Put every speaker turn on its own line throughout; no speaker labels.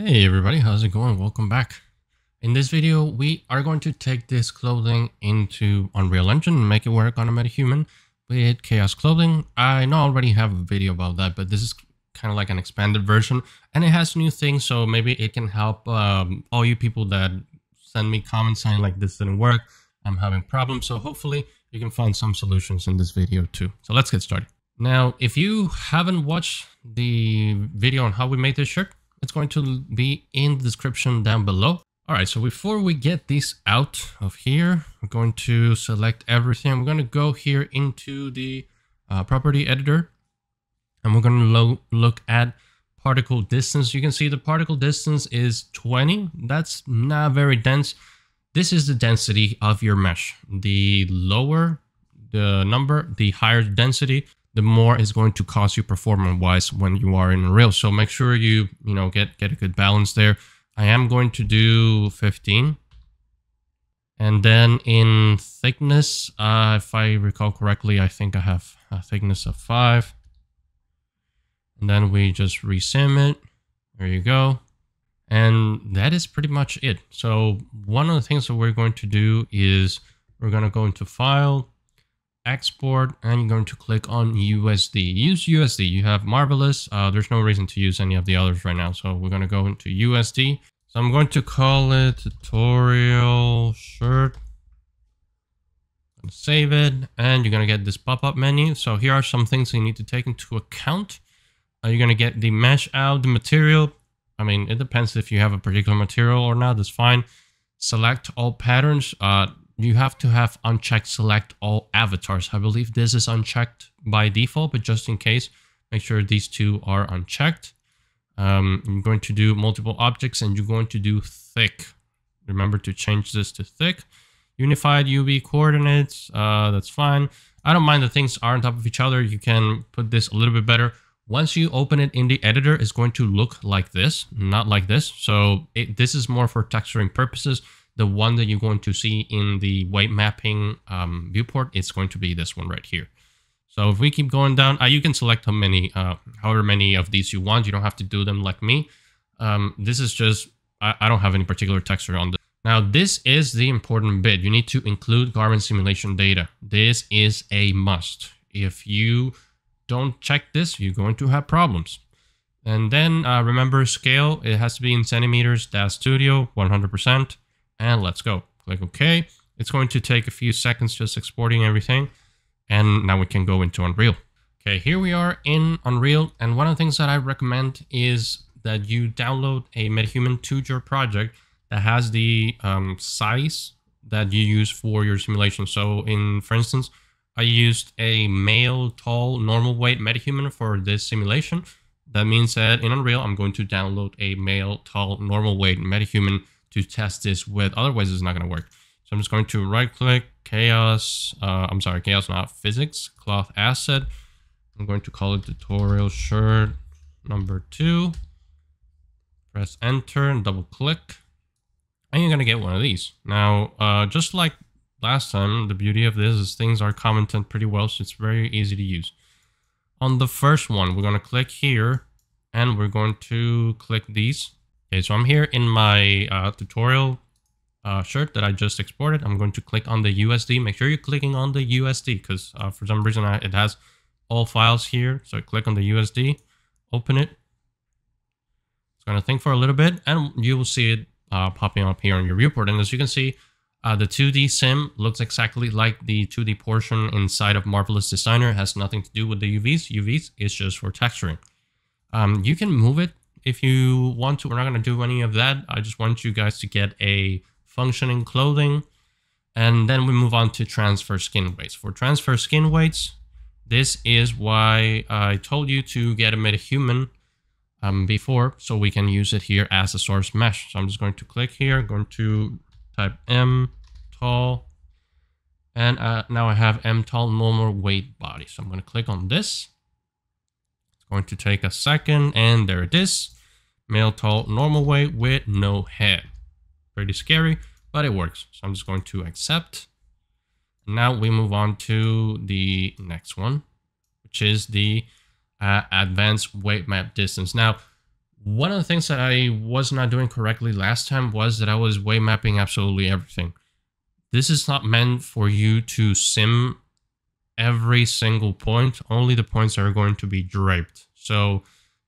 Hey everybody, how's it going? Welcome back. In this video, we are going to take this clothing into Unreal Engine and make it work on a MetaHuman with Chaos Clothing. I know I already have a video about that, but this is kind of like an expanded version and it has new things, so maybe it can help um, all you people that send me comments saying like this didn't work, I'm having problems, so hopefully you can find some solutions in this video too. So let's get started. Now, if you haven't watched the video on how we made this shirt, it's going to be in the description down below. All right, so before we get this out of here, I'm going to select everything. We're going to go here into the uh, property editor and we're going to lo look at particle distance. You can see the particle distance is 20. That's not very dense. This is the density of your mesh. The lower the number, the higher the density the more it's going to cost you performance wise when you are in Unreal. So make sure you, you know, get, get a good balance there. I am going to do 15. And then in thickness, uh, if I recall correctly, I think I have a thickness of 5. And then we just resim it. There you go. And that is pretty much it. So one of the things that we're going to do is we're going to go into File, export and you're going to click on USD. Use USD. You have Marvelous. Uh, there's no reason to use any of the others right now. So we're going to go into USD. So I'm going to call it tutorial shirt. Save it and you're going to get this pop-up menu. So here are some things you need to take into account. Uh, you're going to get the mesh out, the material. I mean, it depends if you have a particular material or not. That's fine. Select all patterns. Uh, you have to have unchecked select all avatars. I believe this is unchecked by default, but just in case, make sure these two are unchecked. Um, I'm going to do multiple objects and you're going to do thick. Remember to change this to thick. Unified UV coordinates, uh, that's fine. I don't mind the things are on top of each other. You can put this a little bit better. Once you open it in the editor, it's going to look like this, not like this. So it, this is more for texturing purposes the one that you're going to see in the weight mapping um, viewport is going to be this one right here. So if we keep going down, uh, you can select how many, uh, however many of these you want. You don't have to do them like me. Um, this is just, I, I, don't have any particular texture on this. Now, this is the important bit. You need to include garment simulation data. This is a must. If you don't check this, you're going to have problems. And then uh, remember scale, it has to be in centimeters, DAZ Studio, 100% and let's go. Click OK. It's going to take a few seconds just exporting everything. And now we can go into Unreal. Okay, here we are in Unreal. And one of the things that I recommend is that you download a MetaHuman to your project that has the um, size that you use for your simulation. So in, for instance, I used a male, tall, normal weight MetaHuman for this simulation. That means that in Unreal, I'm going to download a male, tall, normal weight MetaHuman to test this with. Otherwise, it's not going to work. So I'm just going to right click chaos. Uh, I'm sorry, chaos, not physics, cloth asset. I'm going to call it tutorial shirt number two. Press enter and double click. And you're going to get one of these. Now, uh, just like last time, the beauty of this is things are commented pretty well, so it's very easy to use. On the first one, we're going to click here and we're going to click these Okay, so I'm here in my uh, tutorial uh, shirt that I just exported. I'm going to click on the USD. Make sure you're clicking on the USD because uh, for some reason I, it has all files here. So I click on the USD, open it. It's going to think for a little bit and you will see it uh, popping up here on your viewport. And as you can see, uh, the 2D sim looks exactly like the 2D portion inside of Marvelous Designer. It has nothing to do with the UVs. UVs is just for texturing. Um, you can move it if you want to, we're not going to do any of that. I just want you guys to get a functioning clothing. And then we move on to transfer skin weights. For transfer skin weights, this is why I told you to get a metahuman um, before, so we can use it here as a source mesh. So I'm just going to click here, going to type M tall, and uh, now I have M tall normal weight body. So I'm going to click on this. It's going to take a second, and there it is male tall normal weight with no head. Pretty scary, but it works. So I'm just going to accept. Now we move on to the next one, which is the uh, advanced weight map distance. Now, One of the things that I was not doing correctly last time was that I was way mapping absolutely everything. This is not meant for you to sim every single point, only the points are going to be draped. So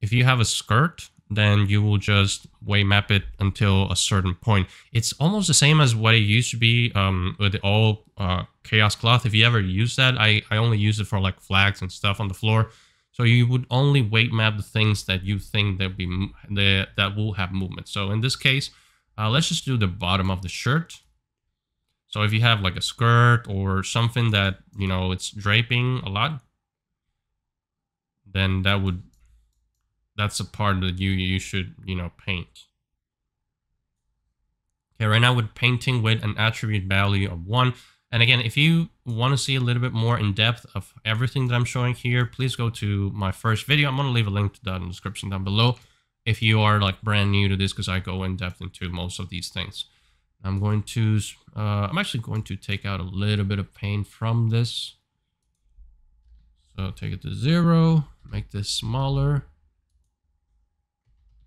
if you have a skirt, then you will just way map it until a certain point. It's almost the same as what it used to be um, with all uh, chaos cloth. If you ever use that, I, I only use it for like flags and stuff on the floor. So you would only weight map the things that you think that be the, that will have movement. So in this case, uh, let's just do the bottom of the shirt. So if you have like a skirt or something that, you know, it's draping a lot, then that would, that's a part that you, you should, you know, paint. Okay, right now with painting with an attribute value of one. And again, if you want to see a little bit more in depth of everything that I'm showing here, please go to my first video. I'm going to leave a link to that in the description down below if you are like brand new to this because I go in depth into most of these things. I'm going to, uh, I'm actually going to take out a little bit of paint from this. So take it to zero, make this smaller.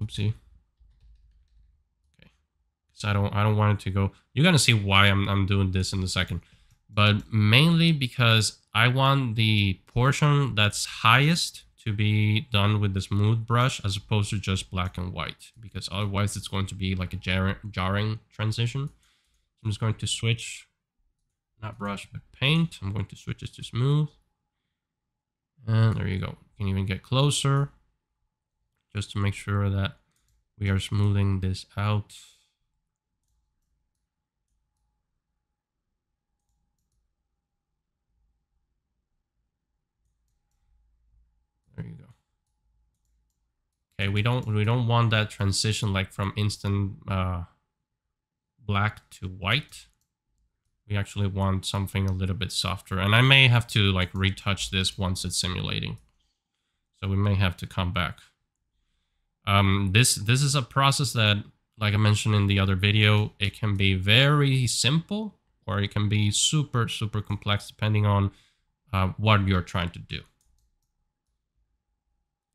Oopsie. Okay. So I don't, I don't want it to go, you're to see why I'm, I'm doing this in a second, but mainly because I want the portion that's highest to be done with the smooth brush as opposed to just black and white because otherwise it's going to be like a jar jarring transition. I'm just going to switch, not brush, but paint. I'm going to switch it to smooth. And there you go. You can even get closer just to make sure that we are smoothing this out. There you go. Okay, we don't we don't want that transition like from instant uh, black to white. We actually want something a little bit softer. And I may have to like retouch this once it's simulating. So we may have to come back. Um, this this is a process that, like I mentioned in the other video, it can be very simple or it can be super, super complex depending on uh, what you're trying to do.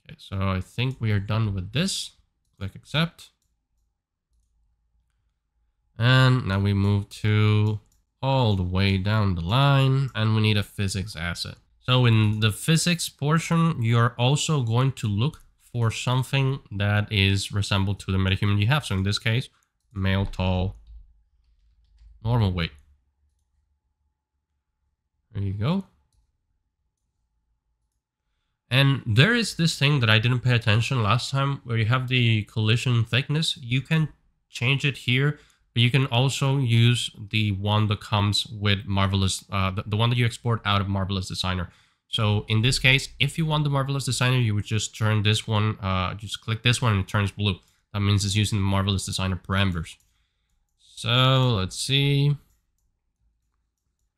Okay, so I think we are done with this. Click accept. And now we move to all the way down the line and we need a physics asset. So in the physics portion, you're also going to look for something that is resembled to the metahuman you have. So in this case, male, tall, normal weight. There you go. And there is this thing that I didn't pay attention last time where you have the collision thickness. You can change it here, but you can also use the one that comes with Marvelous, uh, the, the one that you export out of Marvelous Designer. So in this case, if you want the Marvelous Designer, you would just turn this one, uh, just click this one and it turns blue. That means it's using the Marvelous Designer parameters. So let's see.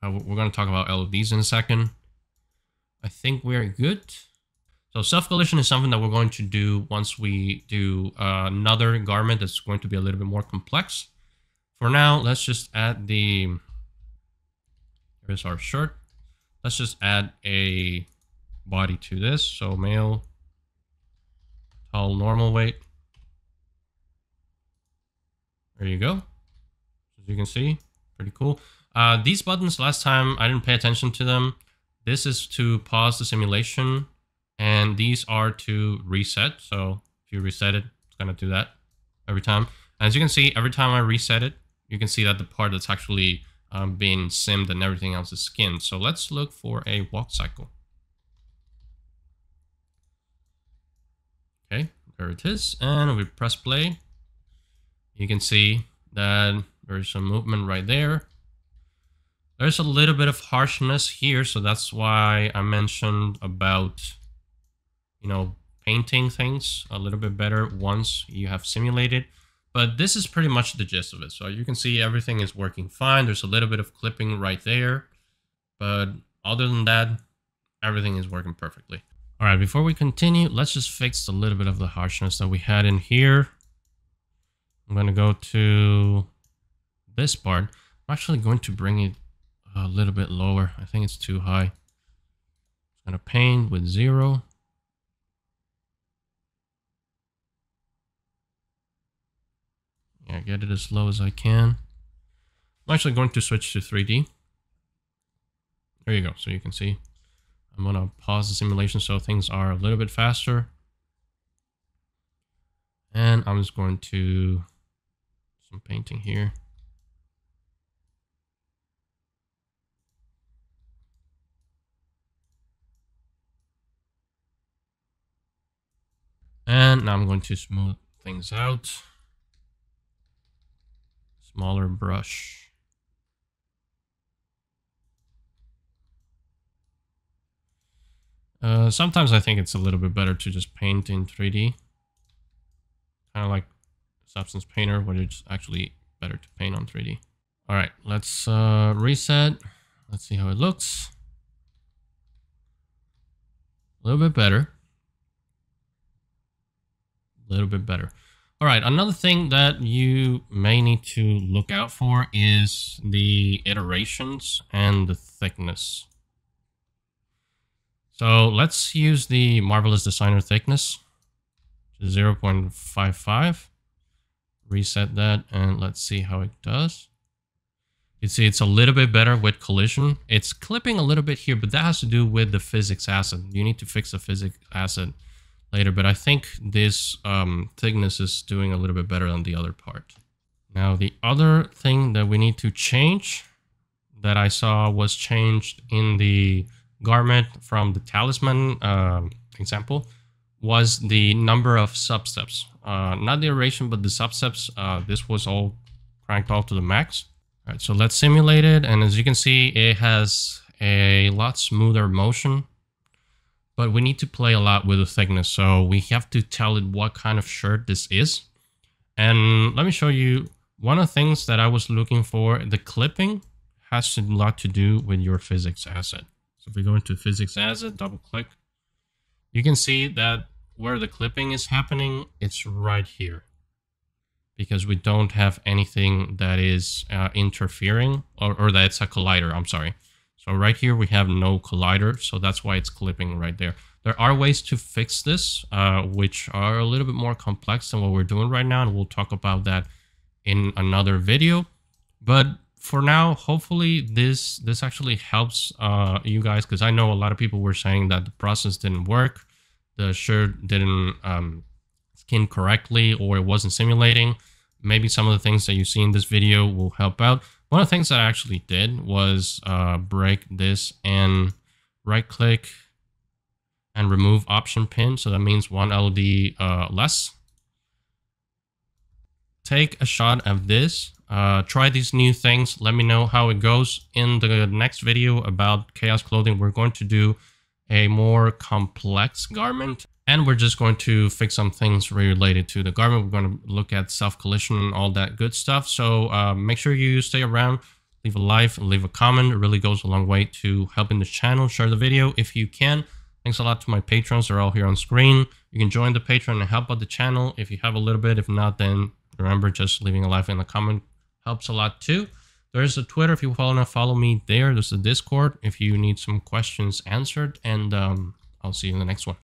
Uh, we're going to talk about these in a second. I think we're good. So self-collision is something that we're going to do once we do uh, another garment that's going to be a little bit more complex. For now, let's just add the, here's our shirt. Let's just add a body to this. So male, tall, normal weight. There you go. As you can see, pretty cool. Uh, these buttons, last time I didn't pay attention to them. This is to pause the simulation and these are to reset. So if you reset it, it's going to do that every time. As you can see, every time I reset it, you can see that the part that's actually um, being simmed and everything else is skinned. So let's look for a walk cycle. Okay, there it is. And we press play. You can see that there's some movement right there. There's a little bit of harshness here, so that's why I mentioned about you know, painting things a little bit better once you have simulated. But this is pretty much the gist of it. So you can see everything is working fine. There's a little bit of clipping right there. But other than that, everything is working perfectly. All right, before we continue, let's just fix a little bit of the harshness that we had in here. I'm going to go to this part. I'm actually going to bring it a little bit lower. I think it's too high. I'm going to paint with zero. Get it as low as I can. I'm actually going to switch to 3D. There you go. So you can see I'm going to pause the simulation so things are a little bit faster. And I'm just going to some painting here. And now I'm going to smooth things out. Smaller brush. Uh, sometimes I think it's a little bit better to just paint in 3D. Kind of like Substance Painter, where it's actually better to paint on 3D. All right, let's uh, reset. Let's see how it looks. A little bit better a little bit better. All right, another thing that you may need to look out for is the iterations and the thickness. So let's use the Marvelous Designer thickness, 0.55. Reset that and let's see how it does. You can see it's a little bit better with collision. It's clipping a little bit here, but that has to do with the physics asset. You need to fix the physics asset later, but I think this um, thickness is doing a little bit better than the other part. Now, the other thing that we need to change that I saw was changed in the garment from the talisman uh, example was the number of substeps. Uh, not the iteration, but the substeps. Uh, this was all cranked off to the max. All right, so let's simulate it. And as you can see, it has a lot smoother motion but we need to play a lot with the thickness. So we have to tell it what kind of shirt this is. And let me show you one of the things that I was looking for. The clipping has a lot to do with your physics asset. So if we go into physics asset, double click, you can see that where the clipping is happening, it's right here. Because we don't have anything that is uh, interfering or, or that's a collider, I'm sorry. So right here, we have no collider, so that's why it's clipping right there. There are ways to fix this, uh, which are a little bit more complex than what we're doing right now, and we'll talk about that in another video. But for now, hopefully this this actually helps uh, you guys, because I know a lot of people were saying that the process didn't work, the shirt didn't um, skin correctly, or it wasn't simulating. Maybe some of the things that you see in this video will help out. One of the things that I actually did was uh, break this and right click and remove option pin. So that means one LED uh, less. Take a shot of this. Uh, try these new things. Let me know how it goes. In the next video about Chaos Clothing, we're going to do a more complex garment. And we're just going to fix some things related to the garment. We're going to look at self-collision and all that good stuff. So uh, make sure you stay around, leave a like, leave a comment. It really goes a long way to helping the channel. Share the video if you can. Thanks a lot to my patrons. They're all here on screen. You can join the Patreon and help out the channel if you have a little bit. If not, then remember just leaving a like in the comment helps a lot too. There's a Twitter if you follow follow me there. There's a Discord if you need some questions answered. And um, I'll see you in the next one.